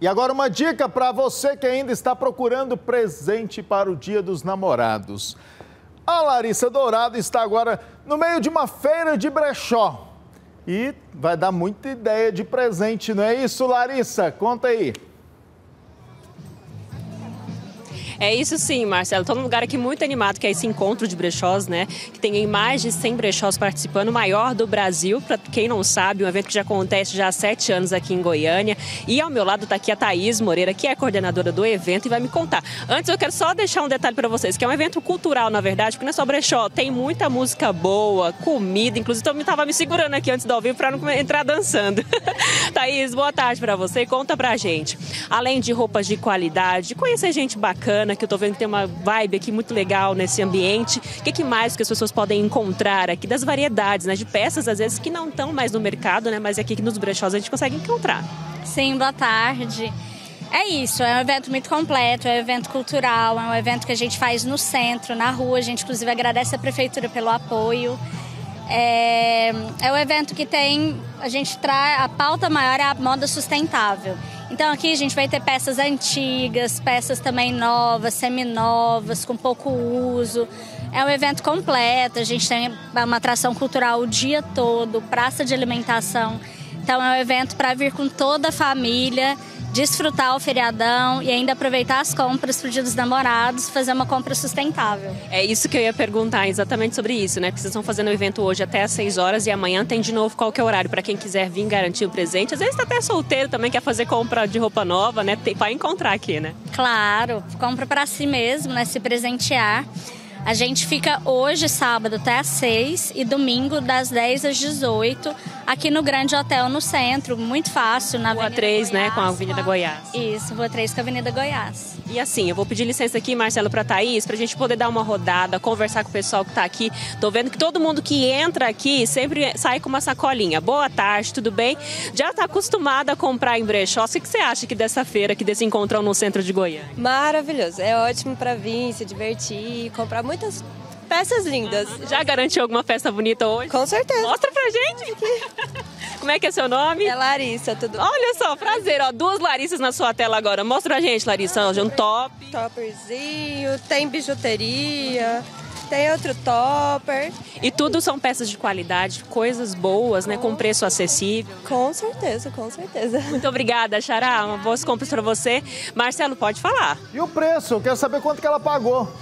E agora uma dica para você que ainda está procurando presente para o Dia dos Namorados. A Larissa Dourado está agora no meio de uma feira de brechó. E vai dar muita ideia de presente, não é isso, Larissa? Conta aí. É isso sim, Marcelo. Estou num lugar aqui muito animado, que é esse encontro de brechós, né? Que tem mais de 100 brechós participando, o maior do Brasil, para quem não sabe, um evento que já acontece já há sete anos aqui em Goiânia. E ao meu lado está aqui a Thaís Moreira, que é coordenadora do evento e vai me contar. Antes eu quero só deixar um detalhe para vocês, que é um evento cultural, na verdade, porque não é só brechó, tem muita música boa, comida, inclusive eu estava me segurando aqui antes do ao vivo para não entrar dançando. Thaís, boa tarde para você, conta pra gente. Além de roupas de qualidade, de conhecer gente bacana, bacana, que eu estou vendo que tem uma vibe aqui muito legal nesse ambiente. O que, que mais que as pessoas podem encontrar aqui das variedades, né? De peças, às vezes, que não estão mais no mercado, né? Mas aqui nos brechós a gente consegue encontrar. Sim, boa tarde. É isso, é um evento muito completo, é um evento cultural, é um evento que a gente faz no centro, na rua. A gente, inclusive, agradece a prefeitura pelo apoio. É, é um evento que tem, a gente traz, a pauta maior é a moda sustentável. Então aqui a gente vai ter peças antigas, peças também novas, seminovas, com pouco uso. É um evento completo, a gente tem uma atração cultural o dia todo, praça de alimentação. Então é um evento para vir com toda a família desfrutar o feriadão e ainda aproveitar as compras para o Dia dos Namorados, fazer uma compra sustentável. É isso que eu ia perguntar, exatamente sobre isso, né? Porque vocês estão fazendo o evento hoje até às 6 horas e amanhã tem de novo qualquer horário para quem quiser vir garantir o presente. Às vezes está até solteiro também, quer fazer compra de roupa nova, né? Tem para encontrar aqui, né? Claro, compra para si mesmo, né? Se presentear. A gente fica hoje, sábado, até às 6 e domingo, das 10 às 18, aqui no Grande Hotel no centro. Muito fácil, na Rua 3, Goiás, né? Com a Avenida Goiás. Isso, Rua 3 com a Avenida Goiás. E assim, eu vou pedir licença aqui, Marcelo, para Thaís, para a gente poder dar uma rodada, conversar com o pessoal que está aqui. Tô vendo que todo mundo que entra aqui sempre sai com uma sacolinha. Boa tarde, tudo bem? Já está acostumada a comprar em brechó. O que você acha que dessa feira, que desse encontrão no centro de Goiânia? Maravilhoso. É ótimo para vir, se divertir, comprar muitas peças lindas. Já garantiu alguma festa bonita hoje? Com certeza. Mostra pra gente. Como é que é seu nome? É Larissa, tudo Olha só, prazer, ó, duas Larissas na sua tela agora. Mostra pra gente, Larissa, um top. Topperzinho, tem bijuteria. Tem outro topper. E tudo são peças de qualidade, coisas boas, né? Com preço acessível. Com certeza, com certeza. Muito obrigada, Xará. Uma boas compras para você. Marcelo, pode falar. E o preço? Eu quero saber quanto que ela pagou.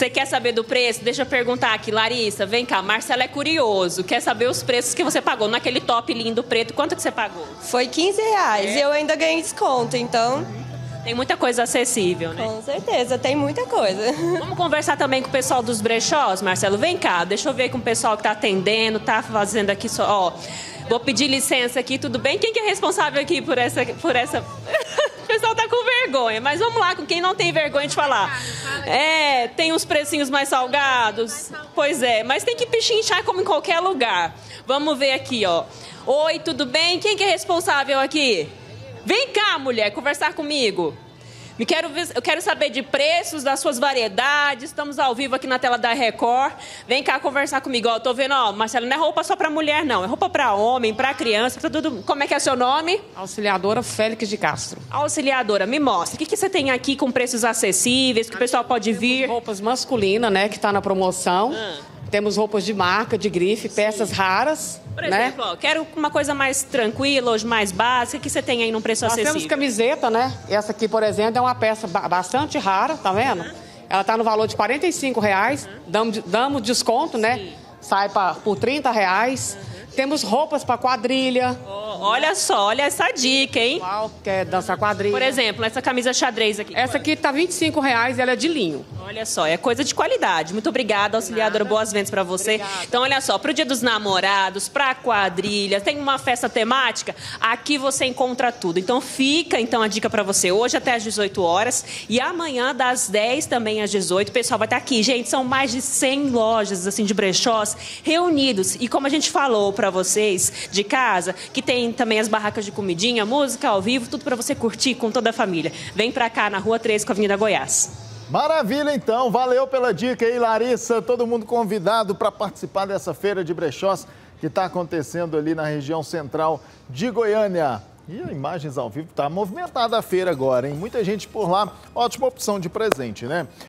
Você quer saber do preço? Deixa eu perguntar aqui, Larissa, vem cá, Marcelo é curioso, quer saber os preços que você pagou naquele top lindo preto, quanto que você pagou? Foi 15 reais é. e eu ainda ganhei desconto, então... Tem muita coisa acessível, né? Com certeza, tem muita coisa. Vamos conversar também com o pessoal dos brechós, Marcelo? Vem cá, deixa eu ver com o pessoal que está atendendo, tá fazendo aqui só... Ó, vou pedir licença aqui, tudo bem? Quem que é responsável aqui por essa... Por essa... pessoal tá com vergonha. Mas vamos lá, com quem não tem vergonha de falar. É, tem uns precinhos mais salgados. Pois é, mas tem que pichinchar como em qualquer lugar. Vamos ver aqui, ó. Oi, tudo bem? Quem que é responsável aqui? Vem cá, mulher, conversar comigo. Me quero, eu quero saber de preços, das suas variedades. Estamos ao vivo aqui na tela da Record. Vem cá conversar comigo. Ó, tô vendo, ó, Marcelo, não é roupa só para mulher, não. É roupa para homem, para criança, pra tudo. Como é que é seu nome? Auxiliadora Félix de Castro. Auxiliadora, me mostra. O que, que você tem aqui com preços acessíveis, que o pessoal pode vir? Roupas masculinas, né, que está na promoção. Ah. Temos roupas de marca, de grife, Sim. peças raras. Por né? exemplo, né? ó, quero uma coisa mais tranquila, hoje mais básica, que você tem aí num preço Nós acessível. Nós temos camiseta, né? Essa aqui, por exemplo, é uma peça bastante rara, tá vendo? Uhum. Ela está no valor de 45 reais. Uhum. Damos, damos desconto, né? Sim. Sai pra, por 30 reais. Uhum. Temos roupas para quadrilha. Oh, olha só, olha essa dica, hein? Qual quer dançar quadrilha? Por exemplo, essa camisa xadrez aqui. Essa aqui tá 25 reais e ela é de linho. Olha só, é coisa de qualidade. Muito obrigada, auxiliadora. Boas vendas para você. Obrigada. Então, olha só, pro Dia dos Namorados, pra quadrilha, tem uma festa temática, aqui você encontra tudo. Então, fica então a dica para você hoje até às 18 horas e amanhã das 10 também às 18. O pessoal vai estar aqui. Gente, são mais de 100 lojas assim de brechós reunidos. E como a gente falou para vocês de casa, que também as barracas de comidinha, música ao vivo, tudo para você curtir com toda a família. Vem para cá na Rua 3 com a Avenida Goiás. Maravilha, então. Valeu pela dica aí, Larissa. Todo mundo convidado para participar dessa feira de brechós que está acontecendo ali na região central de Goiânia. E imagens ao vivo, está movimentada a feira agora, hein? Muita gente por lá, ótima opção de presente, né?